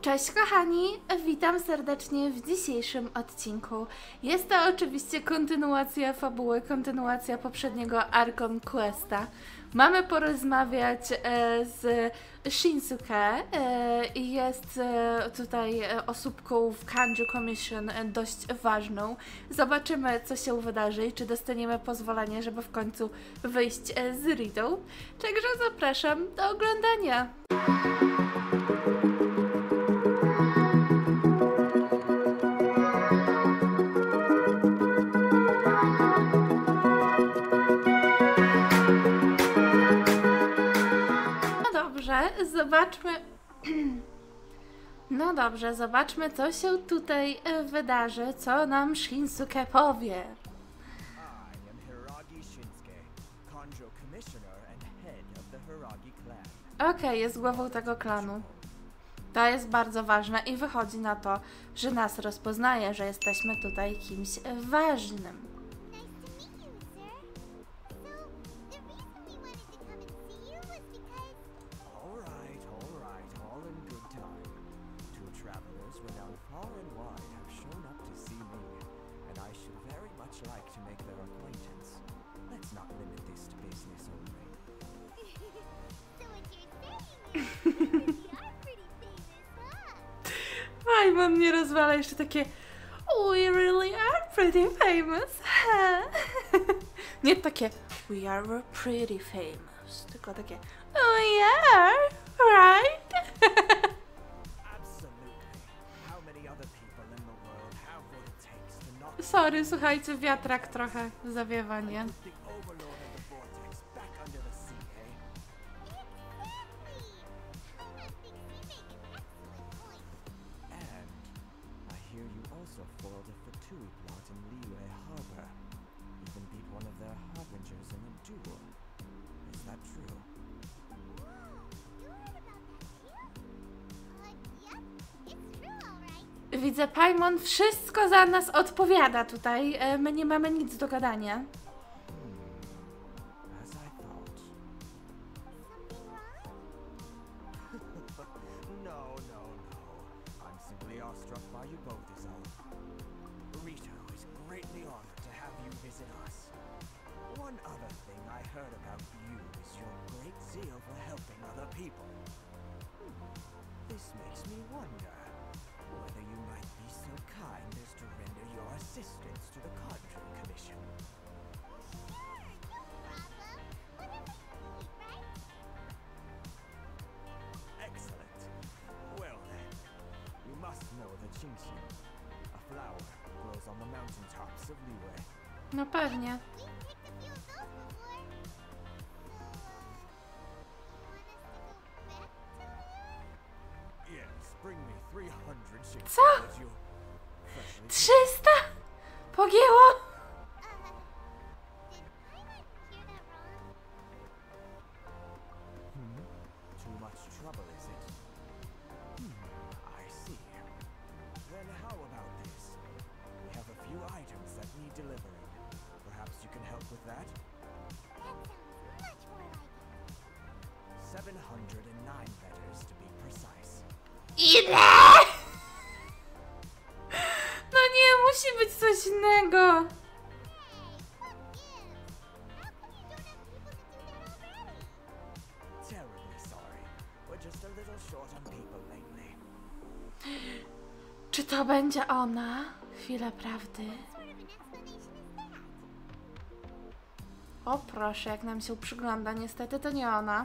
Cześć kochani, witam serdecznie w dzisiejszym odcinku. Jest to oczywiście kontynuacja fabuły, kontynuacja poprzedniego Arkon Questa. Mamy porozmawiać e, z Shinsuke e, i jest e, tutaj osóbką w Kanju Commission dość ważną. Zobaczymy co się wydarzy i czy dostaniemy pozwolenie, żeby w końcu wyjść z Ridą. Także zapraszam do oglądania. Zobaczmy. No dobrze, zobaczmy, co się tutaj e, wydarzy, co nam Shinsuke powie. Okej, jest głową tego klanu. To jest bardzo ważne i wychodzi na to, że nas rozpoznaje, że jesteśmy tutaj kimś ważnym. Takie We really are pretty famous. Nie takie We are pretty famous, tylko takie We are, right? Sorry, słuchajcie, wiatrak trochę zawiewa, nie? Also foiled a Fatui plot in Harbor. Even beat one of their harbingers in a duel. Is that true? Widzę, Paimon wszystko za nas odpowiada tutaj. e, My nie mamy nic do gadania. No pewnie. Yes, bring me 300 Qingxian Co? as you freshly 300? Pogięło? Czy to będzie ona? Chwila prawdy. O proszę, jak nam się przygląda, niestety to nie ona.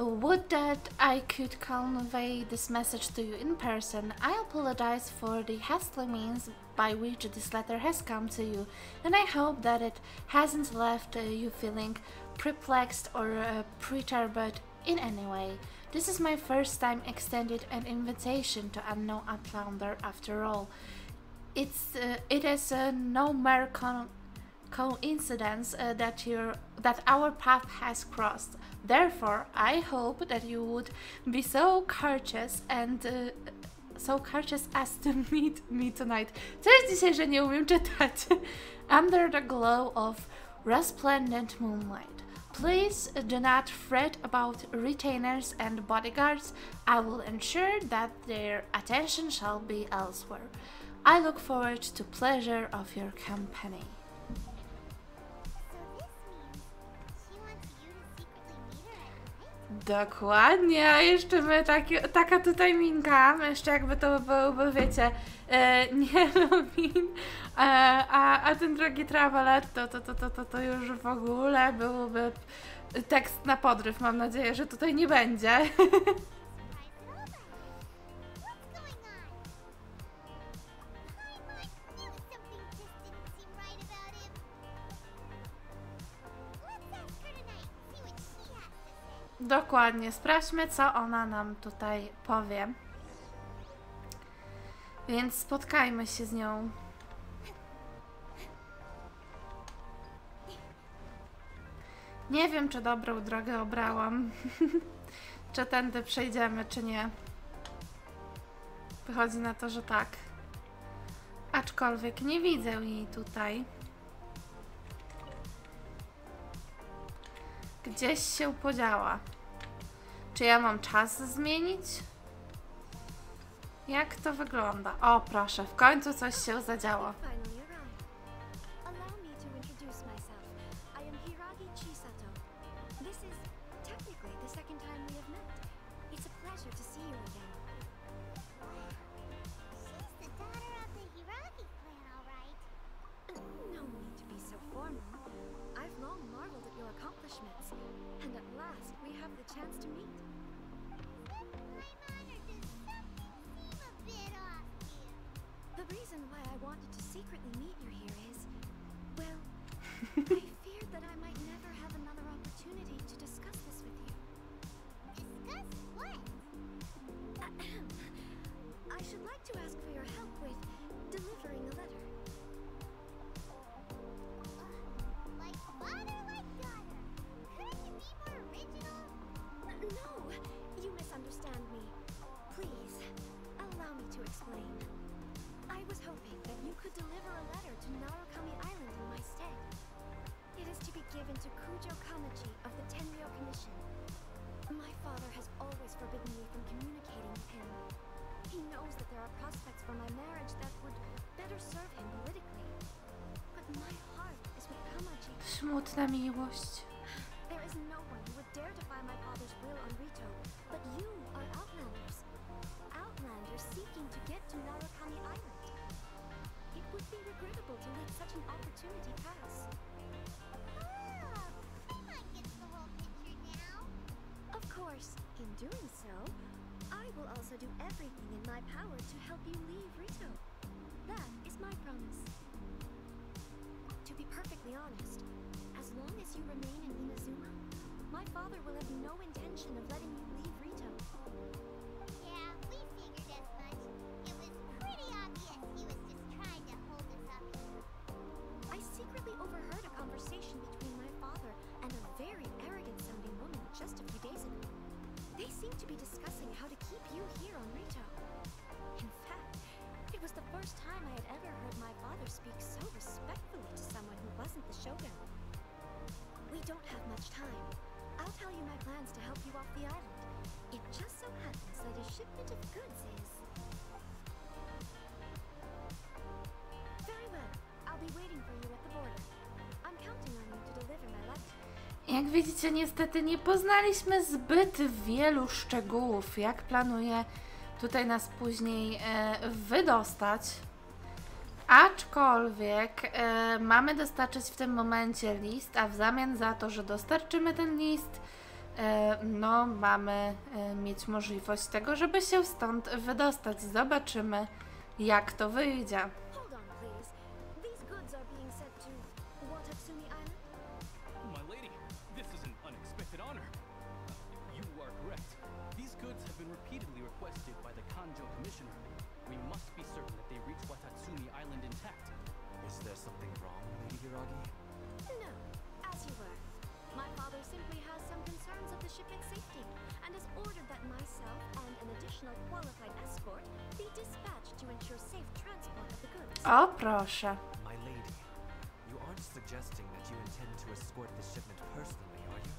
Would that I could convey this message to you in person. I apologize for the hasty means by which this letter has come to you, and I hope that it hasn't left uh, you feeling perplexed or uh, perturbed in any way. This is my first time extended an invitation to unknown Outlander after all. It's uh, it is uh, no mere con- coincidence uh, that your that our path has crossed. Therefore, I hope that you would be so courteous and uh, so courteous as to meet me tonight. Co jest dzisiaj, że nie umiem czytać? Under the glow of resplendent moonlight. Please do not fret about retainers and bodyguards. I will ensure that their attention shall be elsewhere. I look forward to pleasure of your company. Dokładnie, a jeszcze my taki, taka tutaj minka, jeszcze jakby to byłby, wiecie, e, nie Robin, e, a, a ten drogi trawalet, to, to, to, to, to, to już w ogóle byłby tekst na podryw, mam nadzieję, że tutaj nie będzie. Dokładnie, sprawdźmy, co ona nam tutaj powie. Więc spotkajmy się z nią. Nie wiem, czy dobrą drogę obrałam. czy tędy przejdziemy, czy nie. Wychodzi na to, że tak. Aczkolwiek nie widzę jej tutaj. Gdzieś się podziała. Czy ja mam czas zmienić? Jak to wygląda? O, proszę, w końcu coś się zadziało. Kamachi of the Tenryo Commission. My father has always forbidden me from communicating with him. He knows that there are prospects for my marriage that would better serve him politically. But my heart is with Kamachi. Smutna miłość. There is no one who would dare defy my father's will on Rito, but you are Outlanders. Outlanders seeking to get to Narukami Island. It would be regrettable to let such an opportunity pass. Course, in doing so, I will also do everything in my power to help you leave Rito. That is my promise. To be perfectly honest, as long as you remain in Inazuma, my father will have no intention of letting you Jak widzicie, niestety nie poznaliśmy zbyt wielu szczegółów, jak planuje tutaj nas później e, wydostać. Aczkolwiek e, mamy dostarczyć w tym momencie list, a w zamian za to, że dostarczymy ten list, e, no mamy mieć możliwość tego, żeby się stąd wydostać. Zobaczymy, jak to wyjdzie. Hiragi? No, as you were. My father simply has some concerns of the shipment's safety and has ordered that myself and an additional qualified escort be dispatched to ensure safe transport of the goods. O, proszę. My lady, you aren't suggesting that you intend to escort the shipment personally, are you?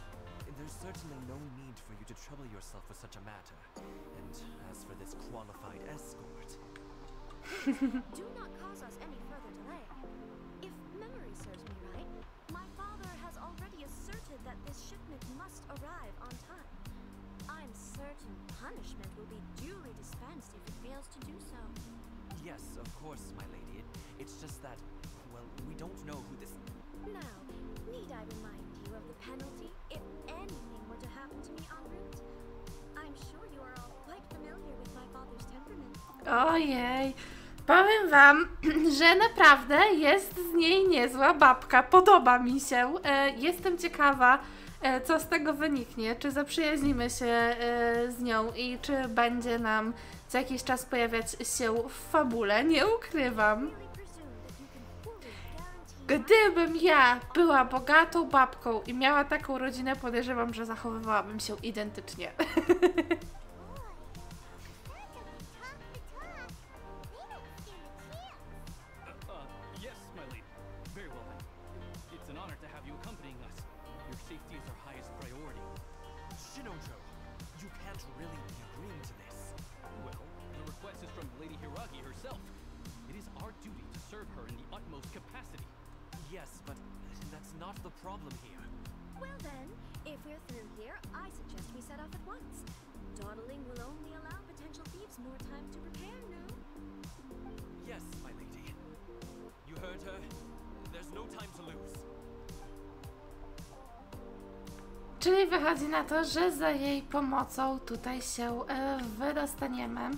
There's certainly no need for you to trouble yourself with such a matter. And as for this qualified escort, Do not cause us any further delay. If memory serves me right, my father has already asserted that this shipment must arrive on time. I'm certain punishment will be duly dispensed if it fails to do so. yes, of course, my lady. It, it's just that, well, we don't know who this. Now, need I remind you of the penalty if anything were to happen to me en route? I'm sure you are all quite familiar with my father's temperament. Oh, Ojej. Powiem wam, że naprawdę jest z niej niezła babka. Podoba mi się. E, jestem ciekawa, e, co z tego wyniknie. Czy zaprzyjaźnimy się e, z nią i czy będzie nam co jakiś czas pojawiać się w fabule. Nie ukrywam. Gdybym ja była bogatą babką i miała taką rodzinę, podejrzewam, że zachowywałabym się identycznie. serve her in the utmost capacity. Yes, but that's not the problem here. Well then, if we're through here, I suggest we set off at once. Dawdling will only allow potential thieves more time to prepare, no? Yes, my lady. You heard her. There's no time to lose. Czyli wychodzi na to, że za jej pomocą tutaj się e, wydostaniemy.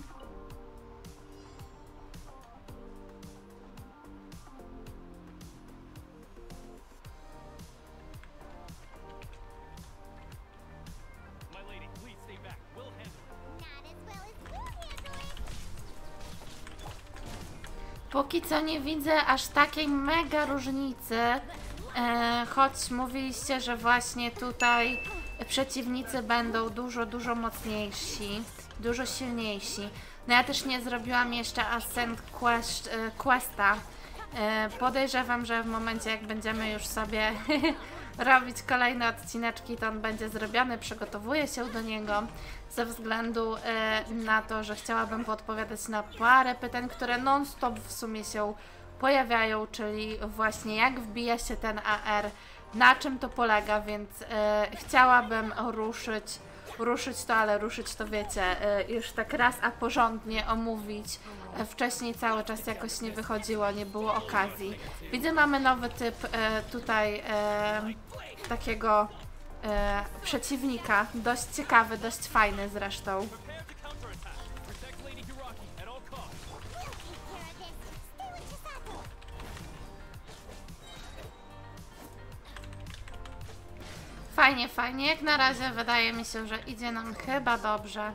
Co nie widzę aż takiej mega różnicy, e, choć mówiliście, że właśnie tutaj przeciwnicy będą dużo, dużo mocniejsi, dużo silniejsi. No ja też nie zrobiłam jeszcze Ascent Quest, e, Questa. E, podejrzewam, że w momencie jak będziemy już sobie robić kolejne odcineczki, to on będzie zrobiony, przygotowuję się do niego ze względu e, na to, że chciałabym podpowiadać na parę pytań, które non-stop w sumie się pojawiają, czyli właśnie jak wbija się ten AR, na czym to polega, więc e, chciałabym ruszyć, ruszyć to, ale ruszyć to wiecie, e, już tak raz, a porządnie omówić. E, Wcześniej cały czas jakoś nie wychodziło, nie było okazji. Widzę, mamy nowy typ e, tutaj takiego przeciwnika, dość ciekawy, dość fajny zresztą. Fajnie, fajnie. Jak na razie wydaje mi się, że idzie nam chyba dobrze.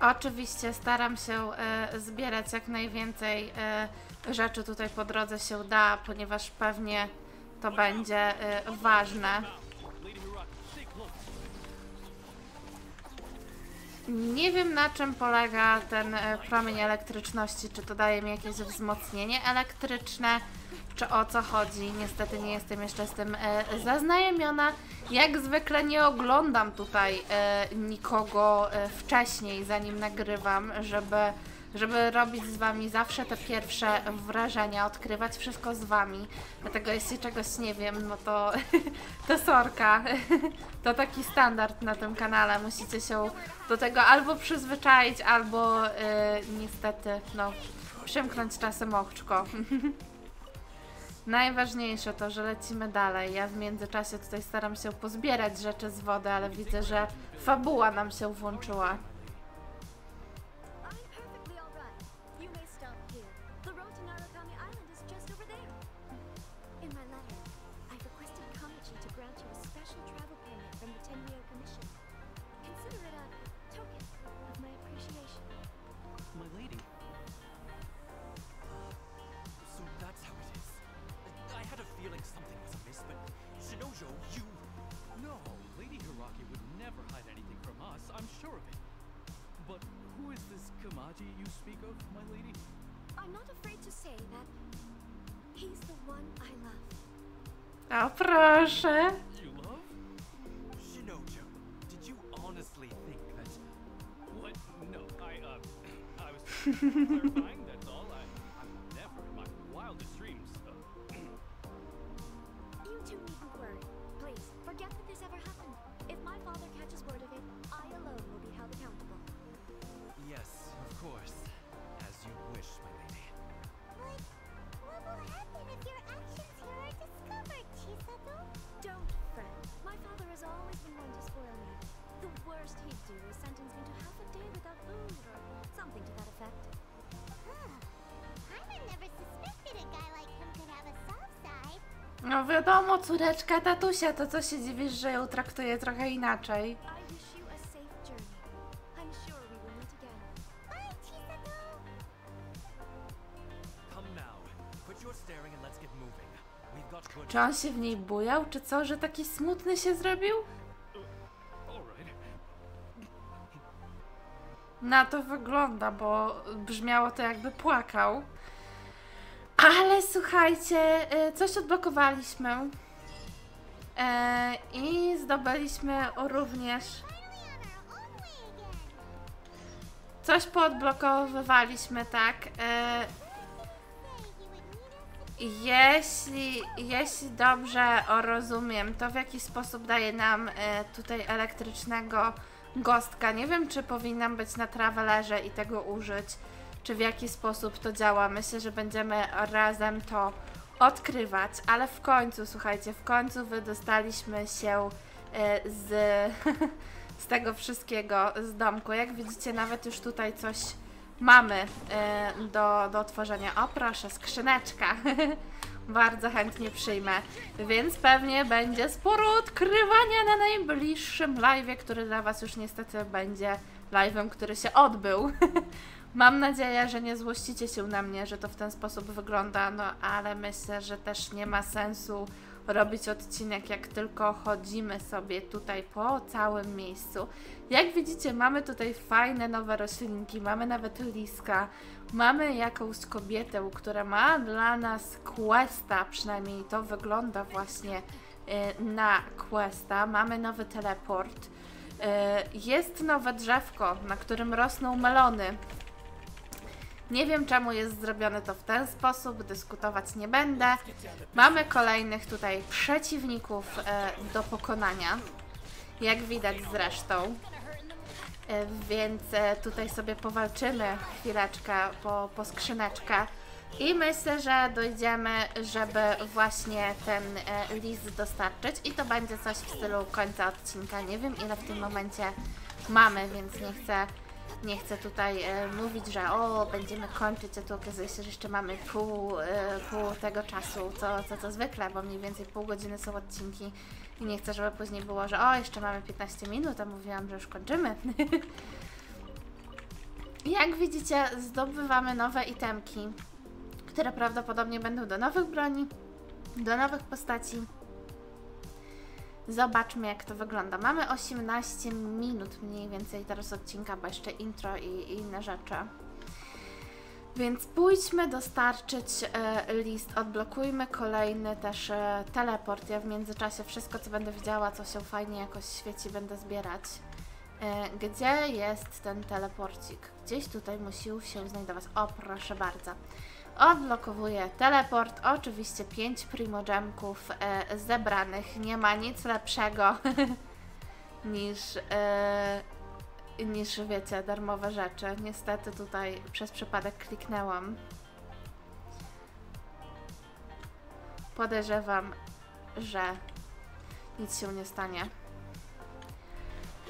Oczywiście staram się e, zbierać jak najwięcej e, rzeczy tutaj po drodze się da, ponieważ pewnie to będzie e, ważne. Nie wiem na czym polega ten promień elektryczności, czy to daje mi jakieś wzmocnienie elektryczne, czy o co chodzi. Niestety nie jestem jeszcze z tym e, zaznajomiona. Jak zwykle nie oglądam tutaj e, nikogo e, wcześniej, zanim nagrywam, żeby, żeby robić z Wami zawsze te pierwsze wrażenia, odkrywać wszystko z Wami. Dlatego jeśli czegoś nie wiem, no to, to sorka. To taki standard na tym kanale. Musicie się do tego albo przyzwyczaić, albo y, niestety, no, przymknąć czasem oczko. Najważniejsze to, że lecimy dalej. Ja w międzyczasie tutaj staram się pozbierać rzeczy z wody, ale widzę, że fabuła nam się włączyła. Speak of, my lady? I'm not afraid to say that he's the one I love. O proszę. You love? Shinojo, did you honestly think that. What? No, I, uh, I was wiadomo, córeczka tatusia, to co się dziwisz, że ją traktuje trochę inaczej? Czy on się w niej bujał, czy co, że taki smutny się zrobił? Na to wygląda, bo brzmiało to jakby płakał. Ale słuchajcie, y, coś odblokowaliśmy. E, I zdobyliśmy również. Coś poodblokowywaliśmy, tak. E, jeśli, jeśli dobrze rozumiem, to w jaki sposób daje nam e, tutaj elektrycznego gostka. Nie wiem, czy powinnam być na travelerze i tego użyć, czy w jaki sposób to działa. Myślę, że będziemy razem to odkrywać, ale w końcu, słuchajcie, w końcu wydostaliśmy się e, z, z tego wszystkiego, z domku. Jak widzicie, nawet już tutaj coś mamy e, do, do otworzenia. O proszę, skrzyneczka. Bardzo chętnie przyjmę. Więc pewnie będzie sporo odkrywania na najbliższym live, który dla Was już niestety będzie live'em, który się odbył. Mam nadzieję, że nie złościcie się na mnie, że to w ten sposób wygląda, no ale myślę, że też nie ma sensu robić odcinek, jak tylko chodzimy sobie tutaj po całym miejscu. Jak widzicie, mamy tutaj fajne nowe roślinki, mamy nawet liska, mamy jakąś kobietę, która ma dla nas questa, przynajmniej to wygląda właśnie e, na questa. Mamy nowy teleport. E, Jest nowe drzewko, na którym rosną melony. Nie wiem czemu jest zrobione to w ten sposób, dyskutować nie będę. Mamy kolejnych tutaj przeciwników e, do pokonania, jak widać zresztą. E, więc e, tutaj sobie powalczymy chwileczkę po, po skrzyneczkę. I myślę, że dojdziemy, żeby właśnie ten e, list dostarczyć. I to będzie coś w stylu końca odcinka. Nie wiem ile w tym momencie mamy, więc nie chcę, nie chcę tutaj e, mówić, że o, będziemy kończyć, a tu okazuje się, że jeszcze mamy pół, e, pół tego czasu, co, co, co zwykle, bo mniej więcej pół godziny są odcinki. I nie chcę, żeby później było, że o, jeszcze mamy 15 minut, a mówiłam, że już kończymy. Jak widzicie, zdobywamy nowe itemki, które prawdopodobnie będą do nowych broni, do nowych postaci. Zobaczmy, jak to wygląda. Mamy 18 minut mniej więcej teraz odcinka, bo jeszcze intro i, i inne rzeczy. Więc pójdźmy dostarczyć e, list, odblokujmy kolejny też e, teleport. Ja w międzyczasie wszystko, co będę widziała, co się fajnie jakoś świeci, będę zbierać. E, gdzie jest ten teleporcik? Gdzieś tutaj musił się znajdować. O, proszę bardzo. Odblokowuję teleport. Oczywiście 5 primogemków e, zebranych. Nie ma nic lepszego niż, e, niż, wiecie, darmowe rzeczy. Niestety tutaj przez przypadek kliknęłam. podejrzewam, że nic się nie stanie.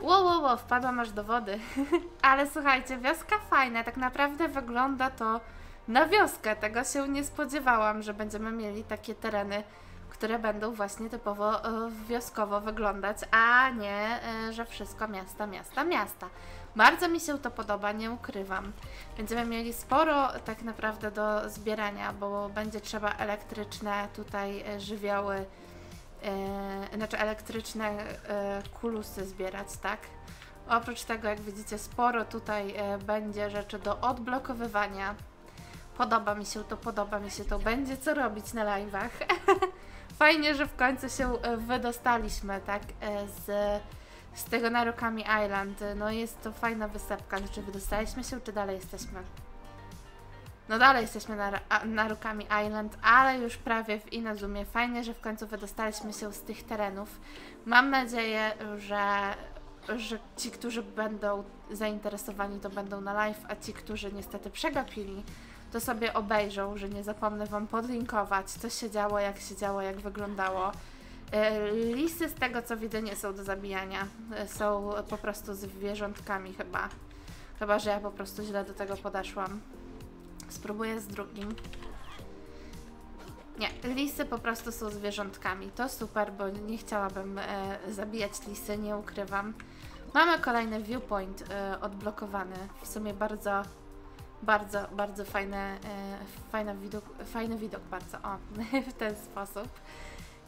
Ło, ło, ło, wpadłam aż do wody. Ale słuchajcie, wioska fajna, tak naprawdę wygląda to na wioskę. Tego się nie spodziewałam, że będziemy mieli takie tereny, które będą właśnie typowo e, wioskowo wyglądać, a nie, e, że wszystko miasta, miasta, miasta. Bardzo mi się to podoba, nie ukrywam. Będziemy mieli sporo tak naprawdę do zbierania, bo będzie trzeba elektryczne tutaj e, żywioły, e, znaczy elektryczne e, kulusy zbierać, tak? Oprócz tego, jak widzicie, sporo tutaj będzie rzeczy do odblokowywania. Podoba mi się to, podoba mi się to. Będzie co robić na live'ach. Fajnie, że w końcu się e, wydostaliśmy, tak, e, z, z tego Narukami Island. No jest to fajna wysepka. Czy wydostaliśmy się, czy dalej jesteśmy? No dalej jesteśmy na Narukami Island, ale już prawie w Inazumie. Fajnie, że w końcu wydostaliśmy się z tych terenów. Mam nadzieję, że, że ci, którzy będą zainteresowani, to będą na live, a ci, którzy niestety przegapili, to sobie obejrzą, że nie zapomnę Wam podlinkować, co się działo, jak się działo, jak wyglądało. E, Lisy z tego co widzę nie są do zabijania. E, Są po prostu zwierzątkami chyba. Chyba, że ja po prostu źle do tego podeszłam. Spróbuję z drugim. Nie, lisy po prostu są zwierzątkami. To super, bo nie chciałabym e, zabijać lisy, nie ukrywam. Mamy kolejny viewpoint e, odblokowany. W sumie bardzo, bardzo, bardzo fajny, e, fajny, widok, fajny widok bardzo, o, w ten sposób.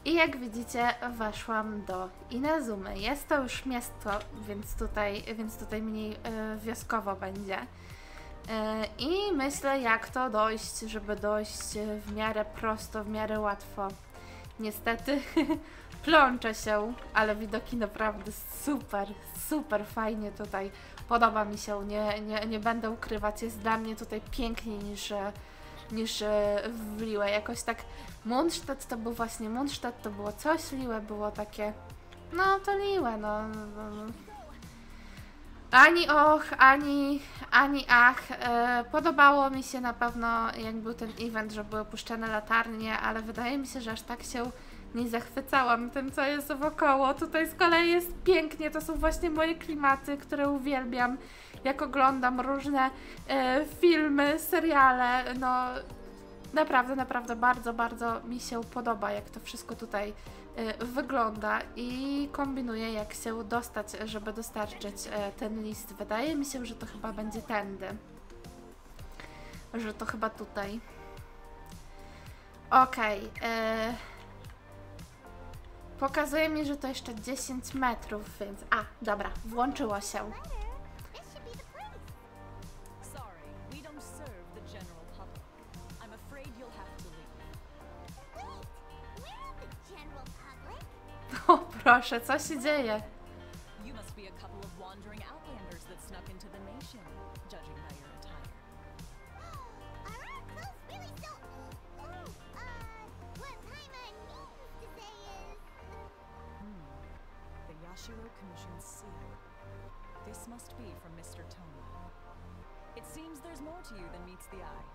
I jak widzicie, weszłam do Inazumy. Jest to już miasto, więc tutaj, więc tutaj mniej e, wioskowo będzie. E, I myślę, jak to dojść, żeby dojść w miarę prosto, w miarę łatwo. Niestety plączę się, ale widoki naprawdę super, super fajnie tutaj. Podoba mi się, nie, nie, nie będę ukrywać. Jest dla mnie tutaj piękniej niż, niż e, w Liłe. Jakoś tak Mundstadt to był właśnie Mundstadt, to było coś, Liłe było takie, no to Liłe, no. no, no. Ani och, ani, ani ach. E, podobało mi się na pewno, jak był ten event, że były puszczane latarnie, ale wydaje mi się, że aż tak się nie zachwycałam tym, co jest wokoło. Tutaj z kolei jest pięknie, to są właśnie moje klimaty, które uwielbiam, jak oglądam różne e, filmy, seriale, no naprawdę, naprawdę bardzo, bardzo mi się podoba, jak to wszystko tutaj y, wygląda i kombinuję, jak się dostać, żeby dostarczyć e, ten list. Wydaje mi się, że to chyba będzie tędy. Że to chyba tutaj. Okej. e, Pokazuje mi, że to jeszcze 10 metrów, więc... A, dobra, włączyło się. O, proszę, co się dzieje? You must be a couple of wandering outlanders that snuck into the nation, The Yashiro Commission's seal. This must be from Mr. Tony. It seems there's more to you than meets the eye.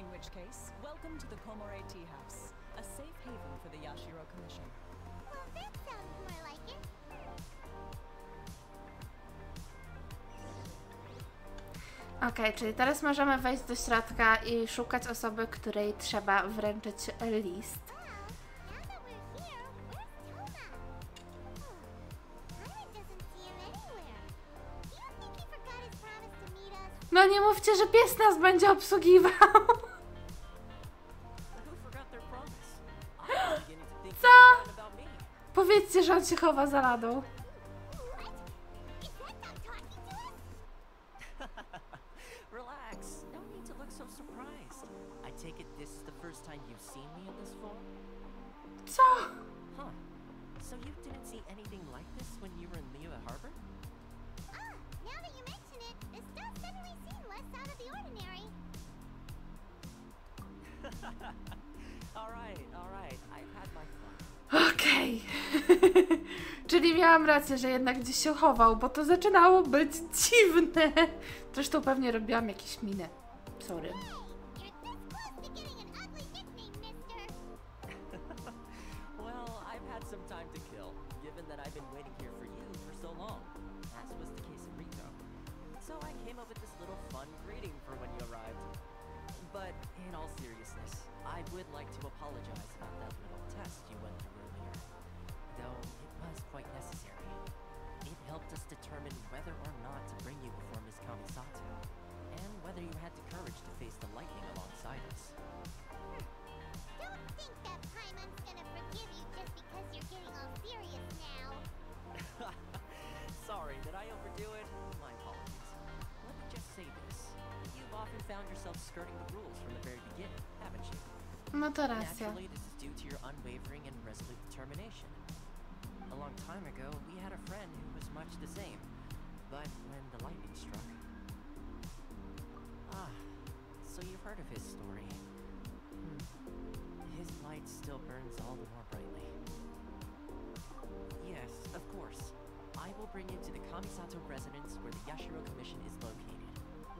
In which case, welcome to the Komore Tea House, a safe haven for the Yashiro Commission. Well, that sounds more like it. Okej, czyli teraz możemy wejść do środka i szukać osoby, której trzeba wręczyć list. Nie mówcie, że pies nas będzie obsługiwał. Co? Powiedzcie, że on się chowa za ladą. No? Co? Huh. So you didn't see anything like this when you were in Liyue Harbor? Okej. Czyli miałam rację, że jednak gdzieś się chował, bo to zaczynało być dziwne. Zresztą pewnie robiłam jakieś miny. Sorry. Found yourself skirting the rules from the very beginning, haven't you? No. Naturally, this is due to your unwavering and resolute determination. A long time ago, we had a friend who was much the same. But when the lightning struck... Ah, so you've heard of his story. Hmm. His light still burns all the more brightly. Yes, of course. I will bring you to the Kamisato residence where the Yashiro Commission is located.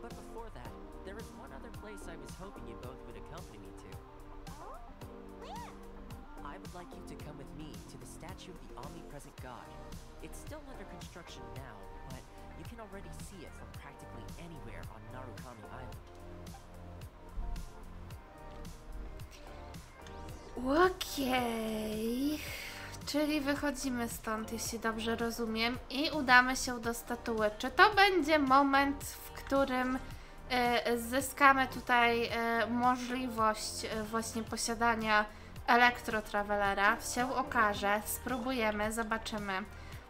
But before that, there is one other place I was hoping you both would accompany me to. Oh? Where? I would like you to come with me to the statue of the omnipresent god. It's still under construction now, but you can already see it from practically anywhere on Narukami Island. Okej. Czyli wychodzimy stąd, jeśli dobrze rozumiem, i udamy się do statuły. Czy to będzie moment, w którym zyskamy tutaj e, możliwość e, właśnie posiadania elektrotravelera? Się okaże, spróbujemy, zobaczymy.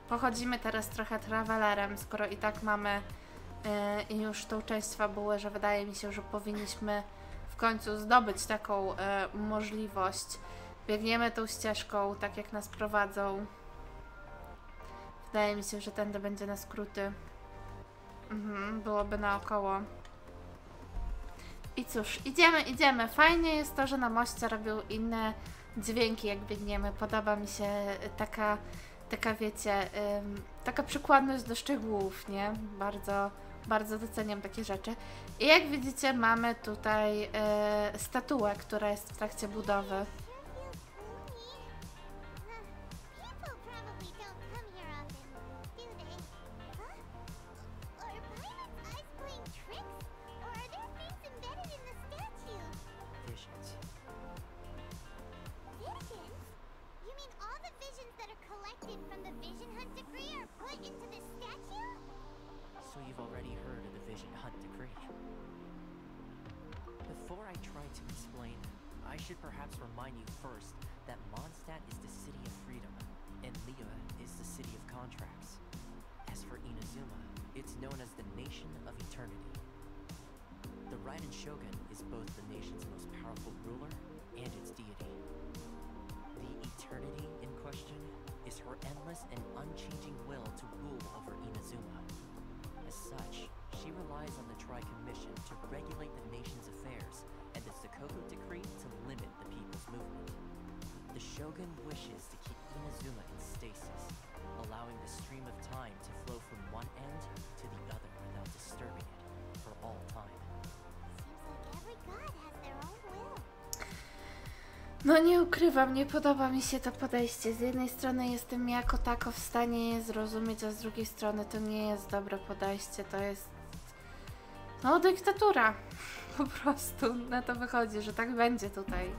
Pochodzimy teraz trochę travelerem, skoro i tak mamy e, już tą część fabuły, że wydaje mi się, że powinniśmy w końcu zdobyć taką e, możliwość. Biegniemy tą ścieżką, tak jak nas prowadzą. Wydaje mi się, że tędy będzie na skróty. Mhm, byłoby naokoło. I cóż, idziemy, idziemy. Fajnie jest to, że na moście robią inne dźwięki, jak biegniemy. Podoba mi się taka, taka wiecie, ym, taka przykładność do szczegółów, nie? Bardzo, bardzo doceniam takie rzeczy. I jak widzicie, mamy tutaj y, statuę, która jest w trakcie budowy. No nie ukrywam, nie podoba mi się to podejście. Z jednej strony jestem jako tako w stanie je zrozumieć, a z drugiej strony to nie jest dobre podejście. To jest. No, dyktatura. Po prostu na to wychodzi, że tak będzie tutaj.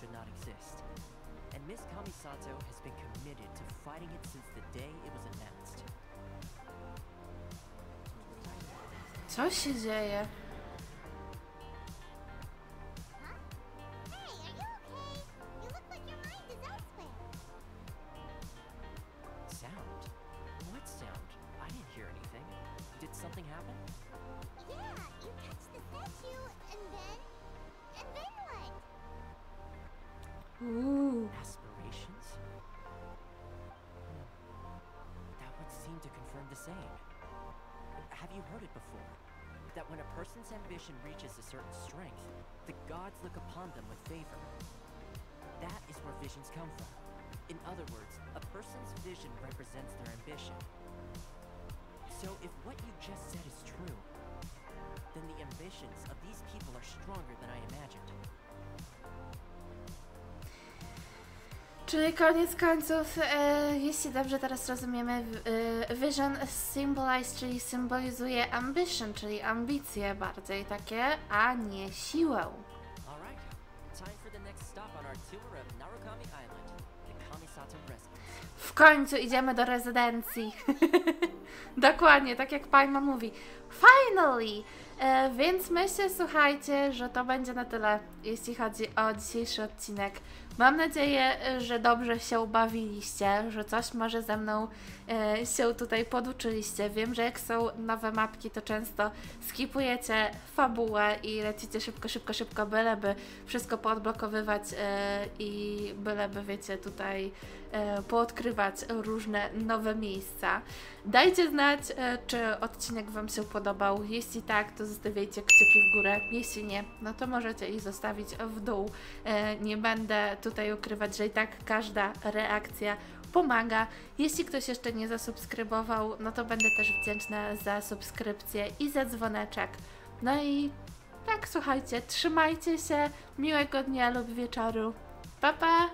Should not exist. And Miss Kamisato has been committed to fighting it since the day it was announced. Co się dzieje? Same. Have you heard it before? That when a person's ambition reaches a certain strength, the gods look upon them with favor. That is where visions come from. In other words, a person's vision represents their ambition. So if what you just said is true, then the ambitions of these people are stronger than I imagined. Czyli koniec końców, e, jeśli dobrze teraz rozumiemy, e, vision symbolize, czyli symbolizuje ambition, czyli ambicje bardziej takie, a nie siłę. W końcu idziemy do rezydencji. Dokładnie, tak jak Paima mówi. Finally! E, więc myślę, słuchajcie, że to będzie na tyle, jeśli chodzi o dzisiejszy odcinek. Mam nadzieję, że dobrze się bawiliście, że coś może ze mną e, się tutaj poduczyliście. Wiem, że jak są nowe mapki, to często skipujecie fabułę i lecicie szybko, szybko, szybko, byleby wszystko poodblokowywać e, i byleby, wiecie, tutaj e, poodkrywać różne nowe miejsca. Dajcie znać, e, czy odcinek Wam się podobał. Jeśli tak, to zostawiajcie kciuki w górę. Jeśli nie, no to możecie ich zostawić w dół. E, Nie będę tutaj ukrywać, że i tak każda reakcja pomaga. Jeśli ktoś jeszcze nie zasubskrybował, no to będę też wdzięczna za subskrypcję i za dzwoneczek. No i tak, słuchajcie, trzymajcie się, miłego dnia lub wieczoru. Pa, pa!